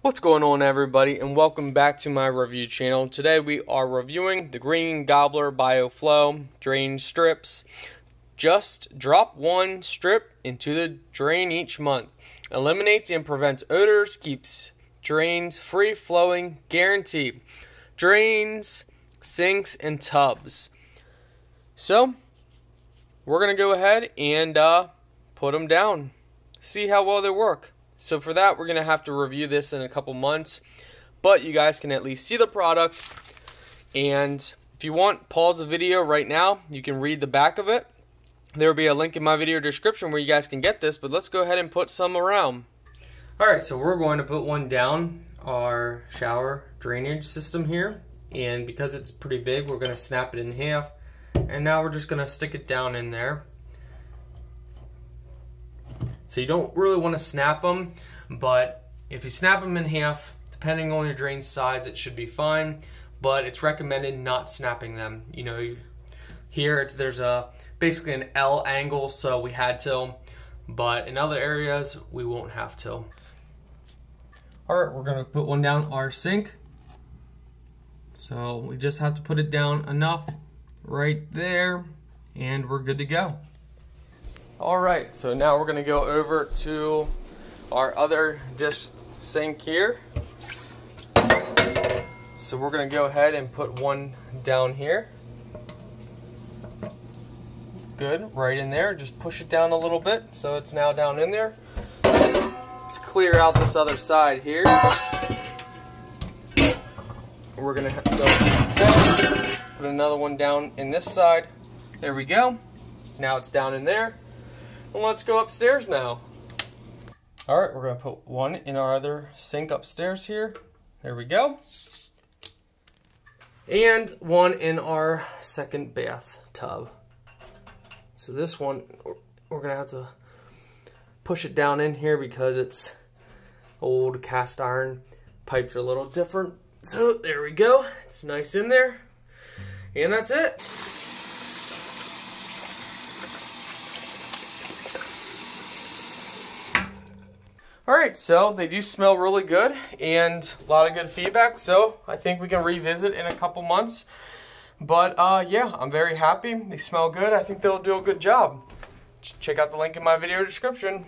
What's going on everybody and welcome back to my review channel. Today we are reviewing the Green Gobbler BioFlow drain strips. Just drop one strip into the drain each month. Eliminates and prevents odors, keeps drains free flowing, guaranteed. Drains, sinks, and tubs. So, we're going to go ahead and uh, put them down. See how well they work. So for that, we're going to have to review this in a couple months. But you guys can at least see the product. And if you want, pause the video right now. You can read the back of it. There will be a link in my video description where you guys can get this. But let's go ahead and put some around. Alright, so we're going to put one down our shower drainage system here. And because it's pretty big, we're going to snap it in half. And now we're just going to stick it down in there. So you don't really want to snap them, but if you snap them in half, depending on your drain size, it should be fine. But it's recommended not snapping them. You know, here there's a basically an L angle, so we had to. But in other areas, we won't have to. All right, we're gonna put one down our sink. So we just have to put it down enough right there, and we're good to go. All right, so now we're gonna go over to our other dish sink here. So we're gonna go ahead and put one down here. Good, right in there. Just push it down a little bit so it's now down in there. Let's clear out this other side here. We're gonna go put another one down in this side. There we go. Now it's down in there. Let's go upstairs now. All right, we're gonna put one in our other sink upstairs here. There we go. And one in our second bathtub. So this one, we're gonna have to push it down in here because it's old cast iron. Pipes are a little different. So there we go. It's nice in there. And that's it. Alright, so they do smell really good and a lot of good feedback, so I think we can revisit in a couple months. But uh, yeah, I'm very happy. They smell good. I think they'll do a good job. Check out the link in my video description.